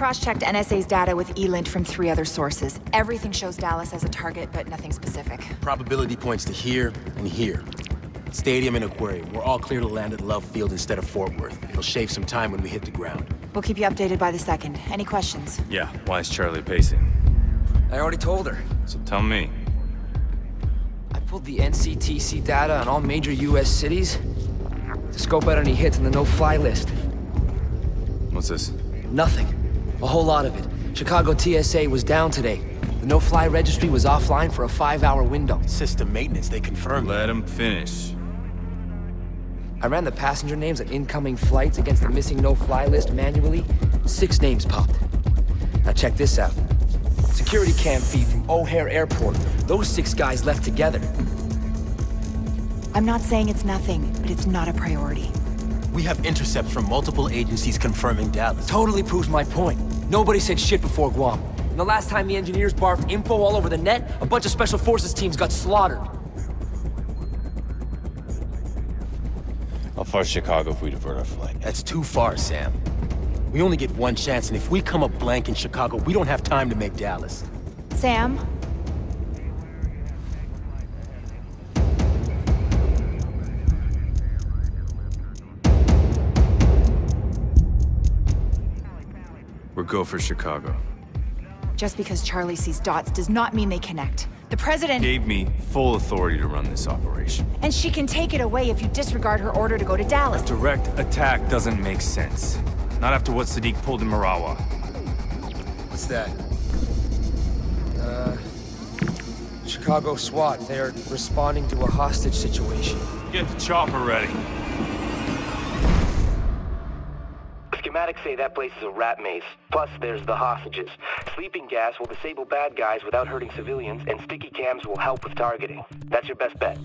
cross-checked NSA's data with ELINT from three other sources. Everything shows Dallas as a target, but nothing specific. Probability points to here and here. Stadium and Aquarium. We're all clear to land at Love Field instead of Fort Worth. It'll shave some time when we hit the ground. We'll keep you updated by the second. Any questions? Yeah, why is Charlie pacing? I already told her. So tell me. I pulled the NCTC data on all major US cities to scope out any hits on the no-fly list. What's this? Nothing. A whole lot of it. Chicago TSA was down today. The no-fly registry was offline for a five-hour window. System maintenance, they confirmed. Let him finish. I ran the passenger names on incoming flights against the missing no-fly list manually. Six names popped. Now check this out. Security cam feed from O'Hare Airport. Those six guys left together. I'm not saying it's nothing, but it's not a priority. We have intercepts from multiple agencies confirming Dallas. Totally proves my point. Nobody said shit before Guam. And the last time the engineers barfed info all over the net, a bunch of special forces teams got slaughtered. How far's Chicago if we divert our flight? That's too far, Sam. We only get one chance, and if we come up blank in Chicago, we don't have time to make Dallas. Sam? Go for Chicago. Just because Charlie sees dots does not mean they connect. The President... Gave me full authority to run this operation. And she can take it away if you disregard her order to go to Dallas. Direct attack doesn't make sense. Not after what Sadiq pulled in Mirawa. What's that? Uh... Chicago SWAT. They're responding to a hostage situation. Get the chopper ready. Schematics say that place is a rat maze. Plus, there's the hostages. Sleeping gas will disable bad guys without hurting civilians, and sticky cams will help with targeting. That's your best bet.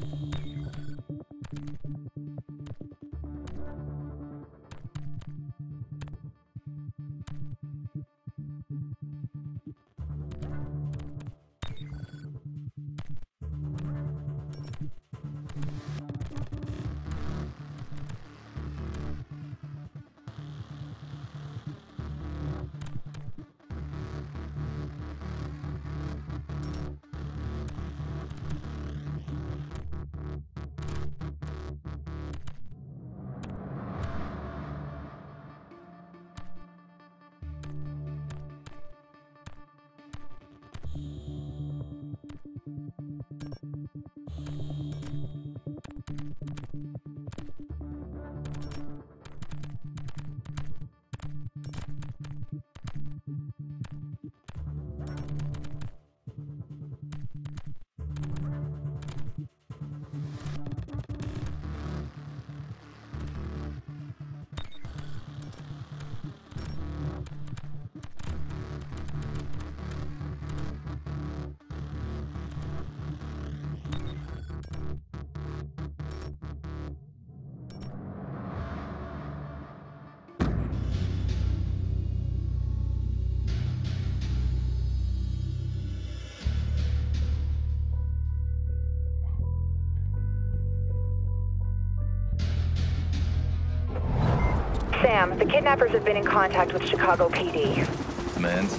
Sam, the kidnappers have been in contact with Chicago PD. Demands?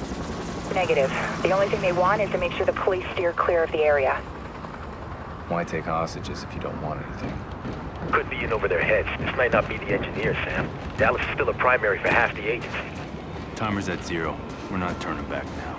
Negative. The only thing they want is to make sure the police steer clear of the area. Why take hostages if you don't want anything? Could be in over their heads. This might not be the engineer, Sam. Dallas is still a primary for half the agency. Timer's at zero. We're not turning back now.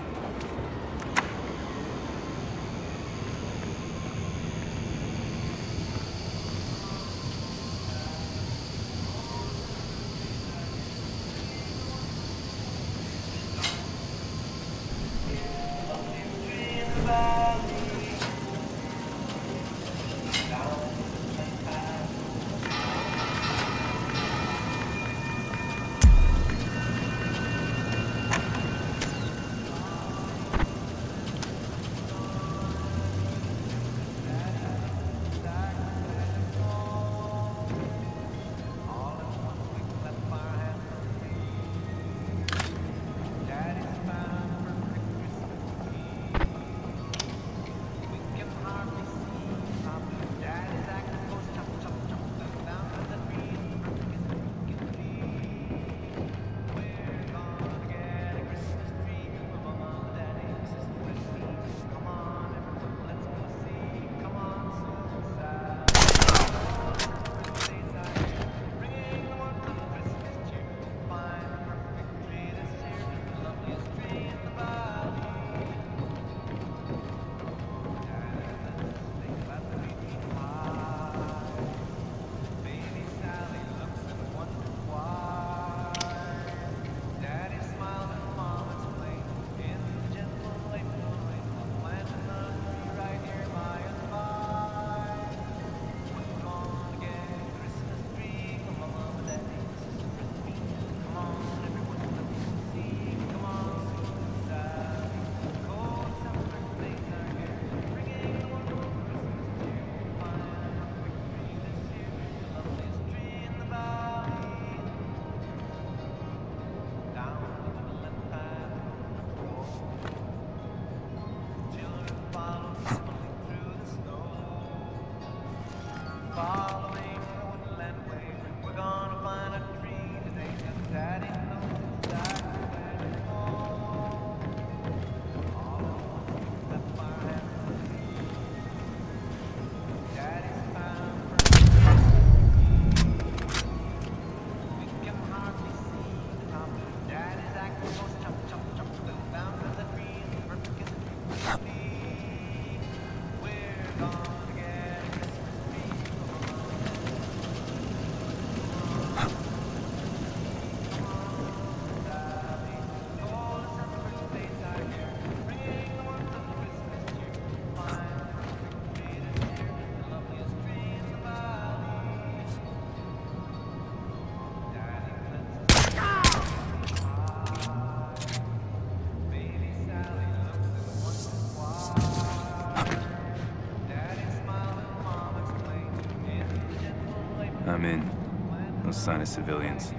Sign of civilians.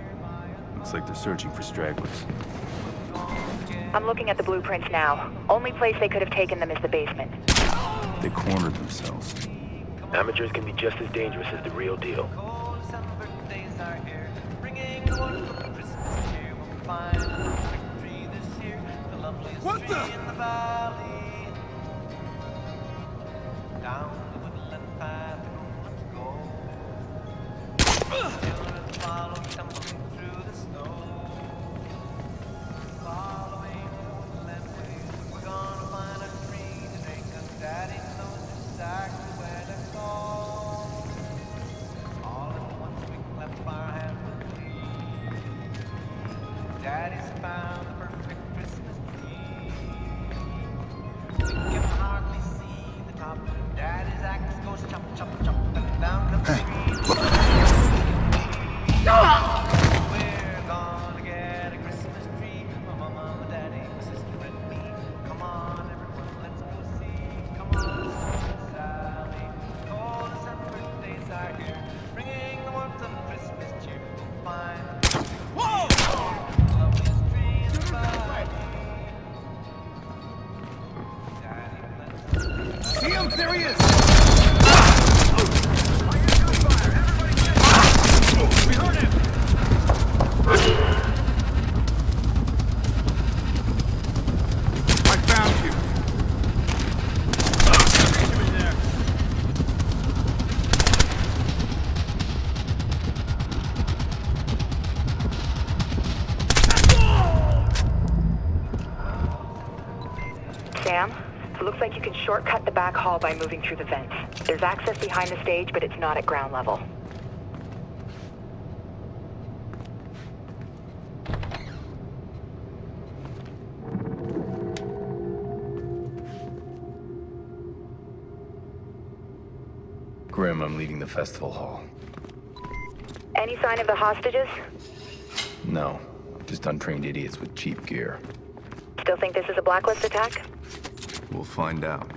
Looks like they're searching for stragglers. I'm looking at the blueprints now. Only place they could have taken them is the basement. They cornered themselves. Amateurs can be just as dangerous as the real deal. Back hall by moving through the vents. There's access behind the stage, but it's not at ground level. Grim, I'm leaving the festival hall. Any sign of the hostages? No, just untrained idiots with cheap gear. Still think this is a blacklist attack? We'll find out.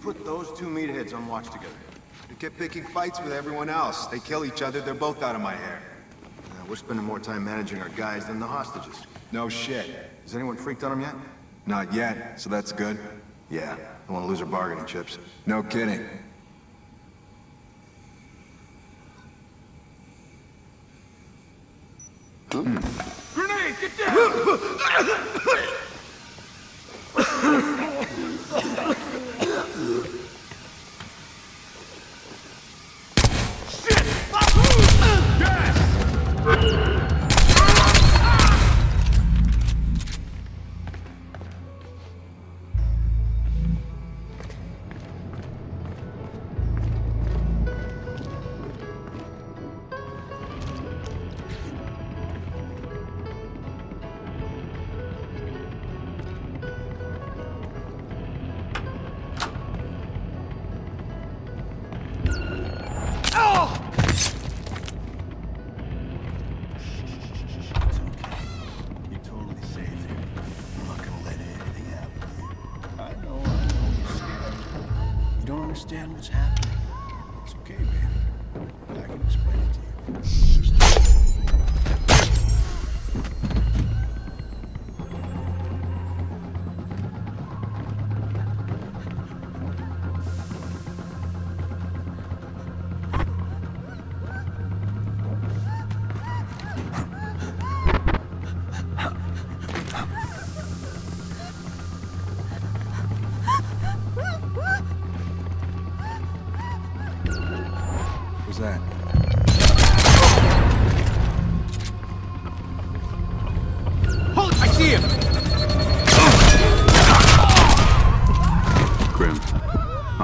Put those two meatheads on watch together. They kept picking fights with everyone else. They kill each other, they're both out of my hair. Uh, we're spending more time managing our guys than the hostages. No shit. Has anyone freaked on them yet? Not yet, so that's good. Yeah, don't want to lose our bargaining chips. No kidding.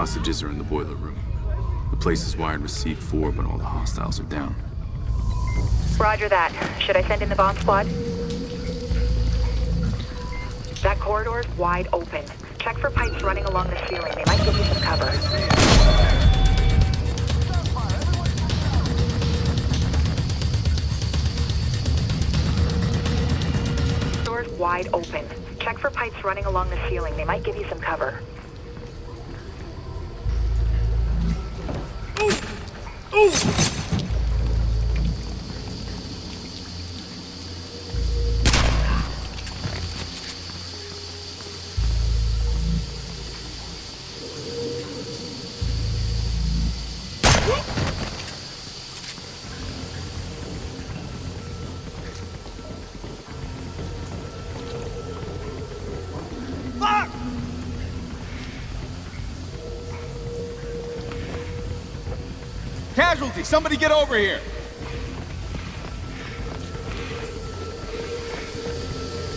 Hostages are in the boiler room. The place is wired with C4 when all the hostiles are down. Roger that. Should I send in the bomb squad? That corridor's wide open. Check for pipes running along the ceiling. They might give you some cover. Wide open. Check for pipes running along the ceiling. They might give you some cover. Woo! Casualty! Somebody get over here!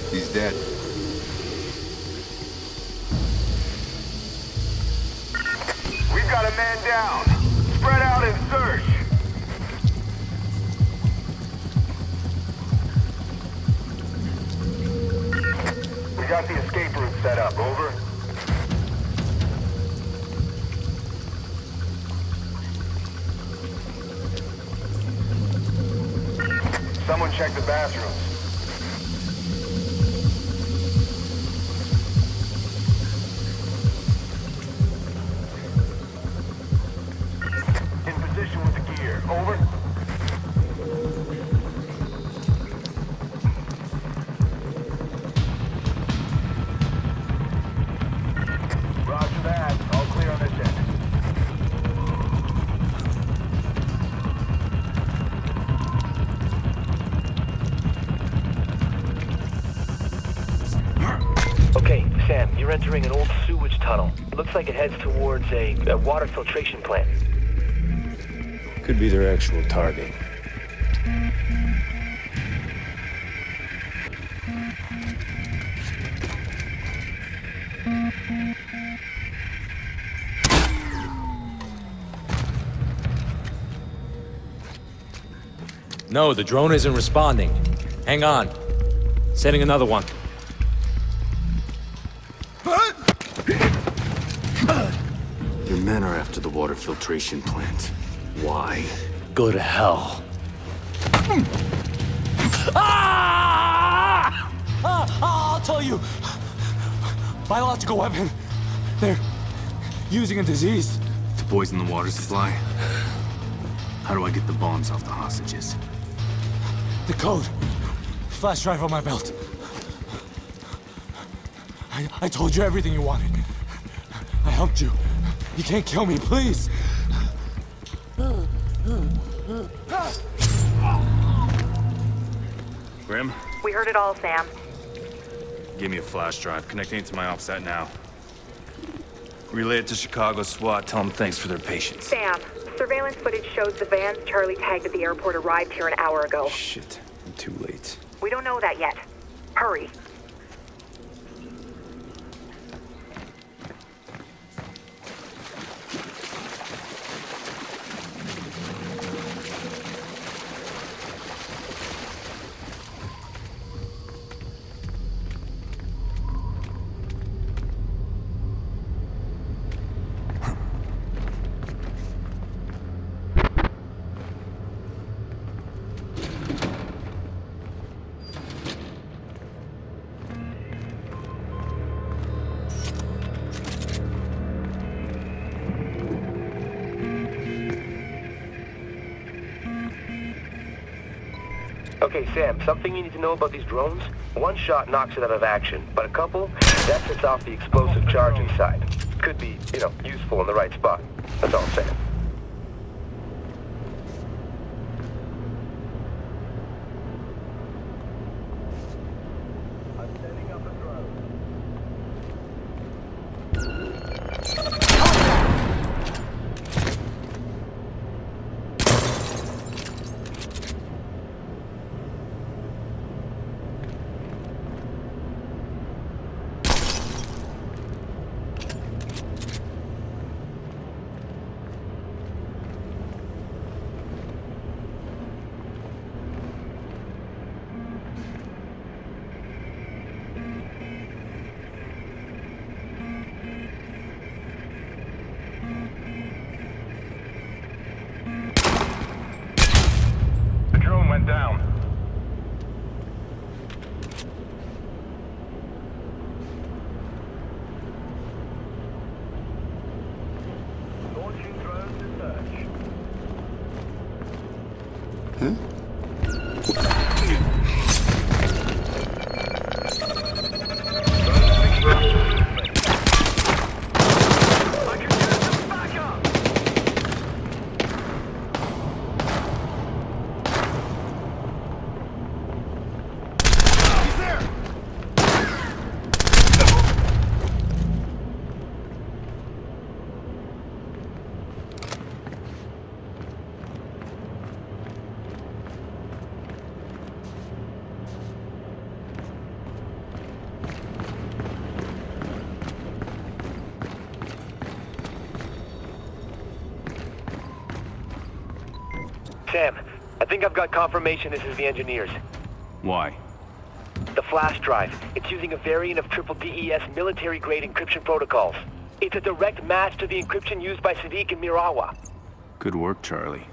He's dead. We've got a man down. Spread out and search. We got the escape route set up. Over. Like it heads towards a, a water filtration plant. Could be their actual target. No, the drone isn't responding. Hang on. Sending another one. Filtration plant. Why? Go to hell. Ah! Ah! I'll tell you. Biological weapon. They're using a disease. To poison the water supply? How do I get the bombs off the hostages? The code. Flash drive on my belt. I, I told you everything you wanted. I helped you. You can't kill me, please. Grim, We heard it all, Sam. give me a flash drive. Connecting it to my OPSAT now. Relay it to Chicago SWAT. Tell them thanks for their patience. Sam, surveillance footage shows the vans Charlie tagged at the airport arrived here an hour ago. Shit, I'm too late. We don't know that yet. Hurry. Okay, Sam, something you need to know about these drones? One shot knocks it out of action, but a couple, that sets off the explosive charge inside. Could be, you know, useful in the right spot. That's all I'm saying. Sam, I think I've got confirmation this is the engineers. Why? The flash drive. It's using a variant of Triple DES military-grade encryption protocols. It's a direct match to the encryption used by Sadiq and Mirawa. Good work, Charlie.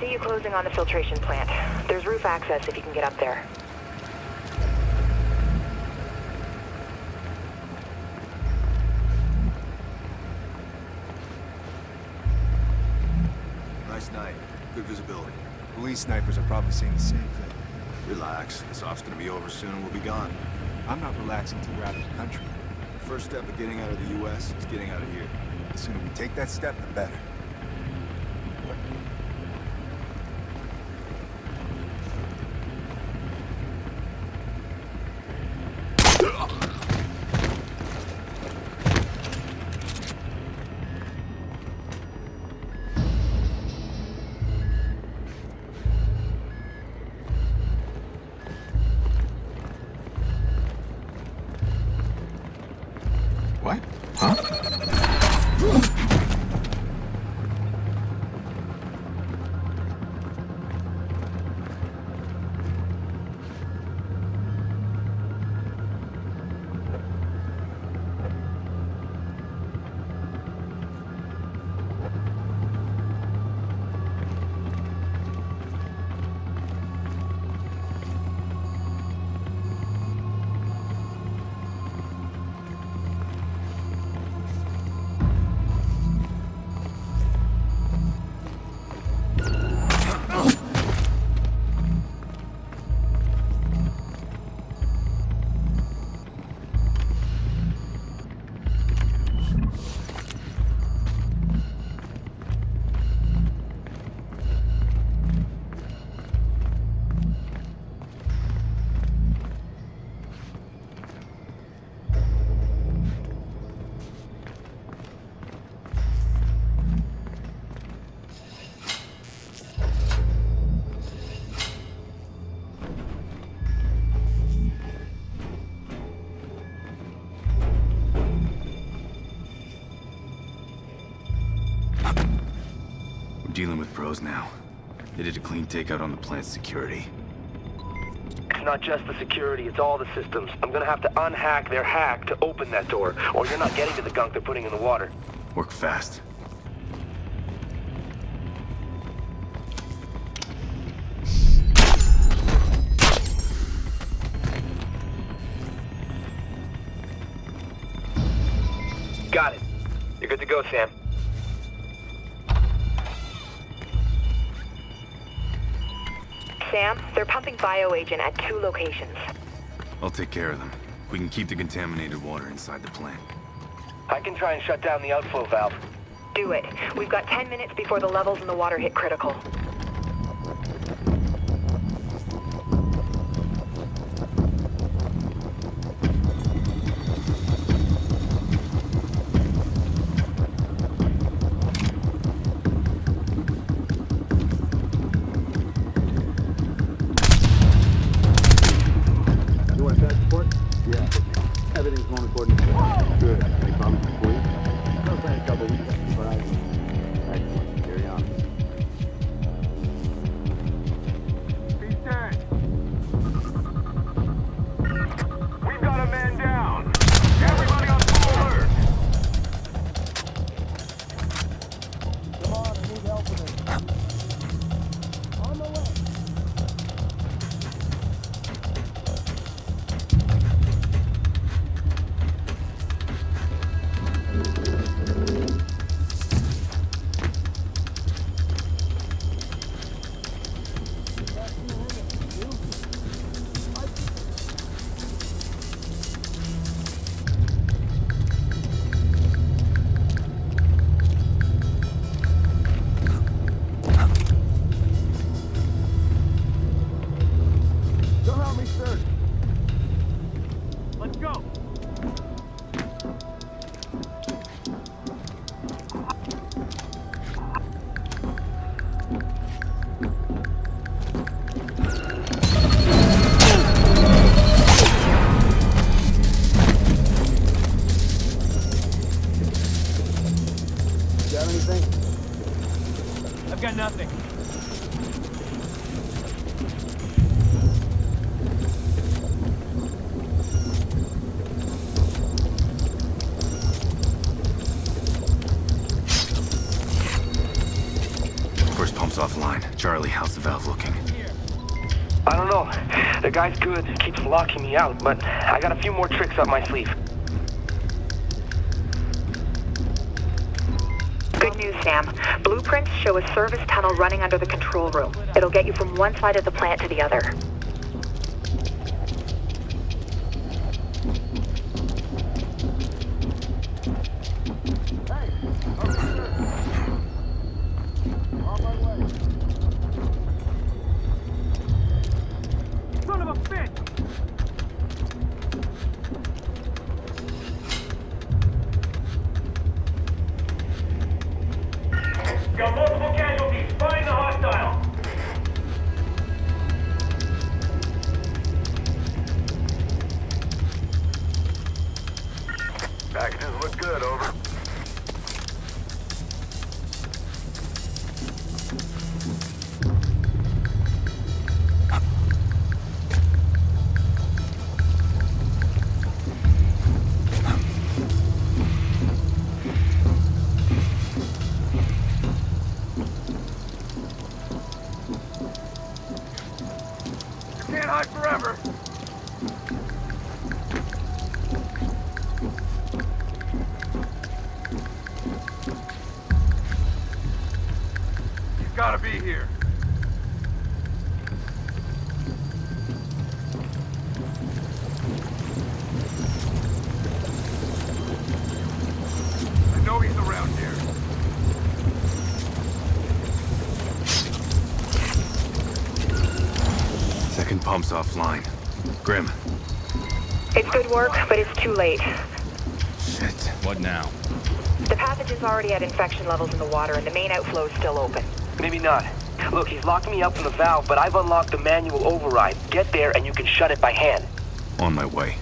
See you closing on the filtration plant. There's roof access if you can get up there. Nice night. Good visibility. Police snipers are probably saying the same thing. Relax. This off's gonna be over soon and we'll be gone. I'm not relaxing till we're out of the country. The first step of getting out of the U.S. is getting out of here. The sooner we take that step, the better. Dealing with pros now. They did a clean takeout on the plant's security. It's not just the security, it's all the systems. I'm gonna have to unhack their hack to open that door, or you're not getting to the gunk they're putting in the water. Work fast. Got it. You're good to go, Sam. Sam, they're pumping bioagent at two locations. I'll take care of them. We can keep the contaminated water inside the plant. I can try and shut down the outflow valve. Do it. We've got 10 minutes before the levels in the water hit critical. Guy's good, keeps locking me out, but I got a few more tricks up my sleeve. Good news, Sam. Blueprints show a service tunnel running under the control room. It'll get you from one side of the plant to the other. You can't hide forever. It's work, but it's too late. Shit. What now? The pathogen's already at infection levels in the water, and the main outflow is still open. Maybe not. Look, he's locked me up in the valve, but I've unlocked the manual override. Get there and you can shut it by hand. On my way.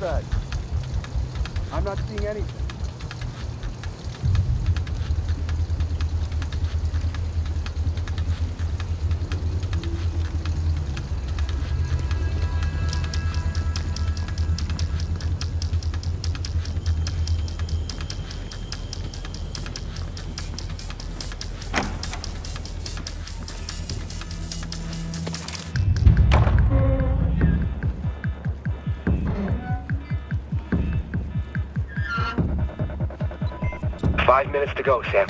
Side? I'm not seeing anything. Five minutes to go, Sam.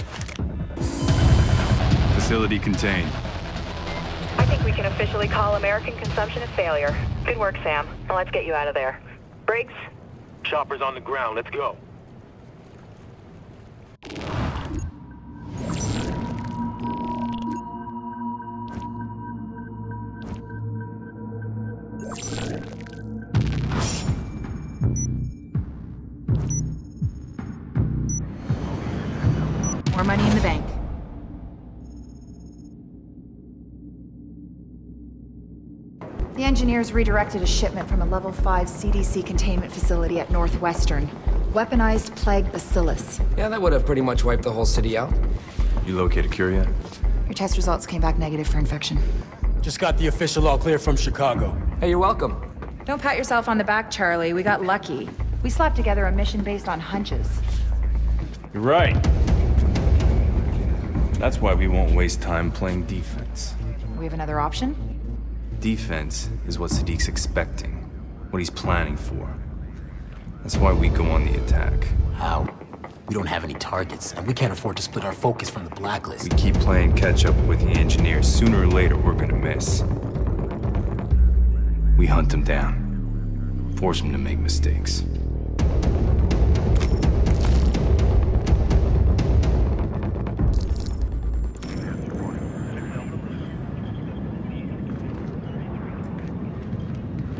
Facility contained. I think we can officially call American consumption a failure. Good work, Sam. Now let's get you out of there. Briggs? Chopper's on the ground. Let's go. Money in the bank. The engineers redirected a shipment from a level 5 CDC containment facility at Northwestern. Weaponized plague bacillus. Yeah, that would have pretty much wiped the whole city out. You located cure yet? Your test results came back negative for infection. Just got the official all clear from Chicago. Hey, you're welcome. Don't pat yourself on the back, Charlie. We got lucky. We slapped together a mission based on hunches. You're right. That's why we won't waste time playing defense. We have another option? Defense is what Sadiq's expecting, what he's planning for. That's why we go on the attack. How? We don't have any targets, and we can't afford to split our focus from the blacklist. We keep playing catch up with the engineers. Sooner or later, we're gonna miss. We hunt them down. Force them to make mistakes.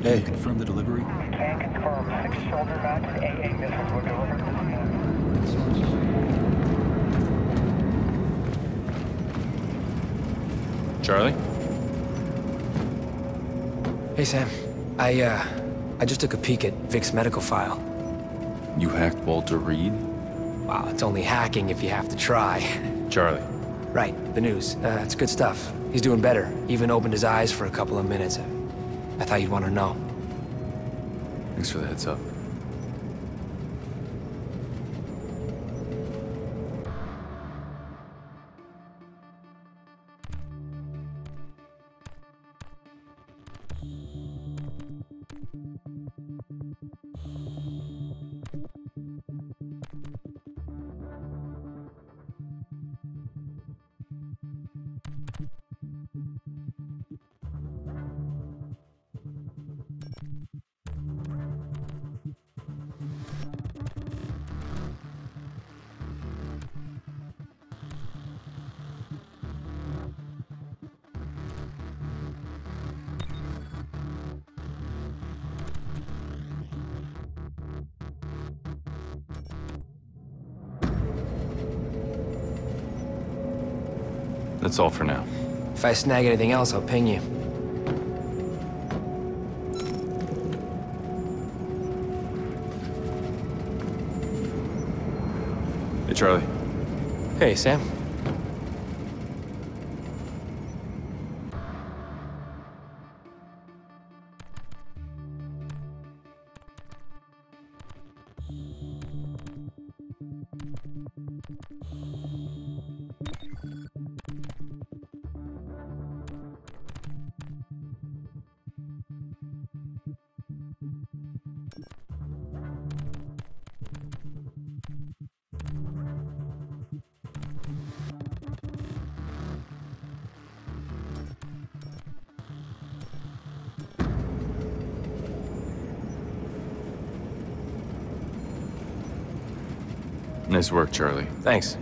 Hey. Confirm the delivery? Can confirm. Six shoulder mounted AA missiles were delivered to the Charlie? Hey, Sam. I, uh, I just took a peek at Vic's medical file. You hacked Walter Reed? Wow, it's only hacking if you have to try. Charlie. Right, the news. Uh, it's good stuff. He's doing better. Even opened his eyes for a couple of minutes. I thought you'd want to know. Thanks for the heads up. That's all for now. If I snag anything else, I'll ping you. Hey, Charlie. Hey, Sam. Nice work, Charlie. Thanks.